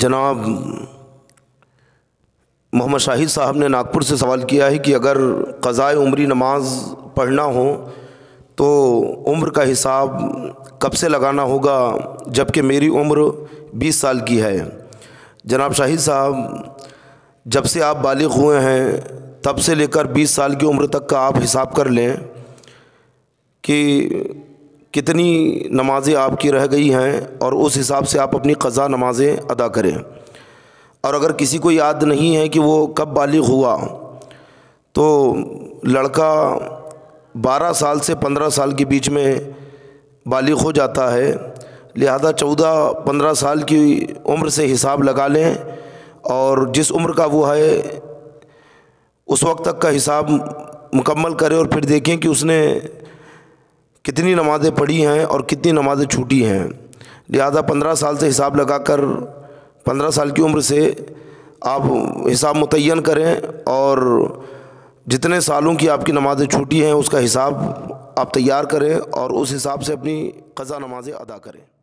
جناب محمد شاہد صاحب نے ناگپور سے سوال کیا ہے کہ اگر قضائے عمری نماز پڑھنا ہو تو عمر کا حساب کب سے لگانا ہوگا جبکہ میری عمر بیس سال کی ہے؟ جناب شاہد صاحب، جب سے آپ بالغ ہوئے ہیں، تب سے لے کر بیس سال کی عمر تک کا آپ حساب کر لیں کہ کتنی نمازیں آپ کی رہ گئی ہیں اور اس حساب سے آپ اپنی قضا نمازیں ادا کریں۔ اور اگر کسی کو یاد نہیں ہے کہ وہ کب بالغ ہوا، تو لڑکا بارہ سال سے پندرہ سال کے بیچ میں بالغ ہو جاتا ہے۔ لہذا چودہ پندرہ سال کی عمر سے حساب لگا لیں اور جس عمر کا وہ ہے، اس وقت تک کا حساب مکمل کرے اور پھر دیکھیں کہ اس نے کتنی نمازیں پڑھی ہیں اور کتنی نمازیں چھوٹی ہیں۔ لہذا پندرہ سال سے حساب لگا کر پندرہ سال کی عمر سے آپ حساب متعین کریں اور جتنے سالوں کی آپ کی نمازیں چھوٹی ہیں، اس کا حساب آپ تیار کریں اور اس حساب سے اپنی قضا نمازیں ادا کریں۔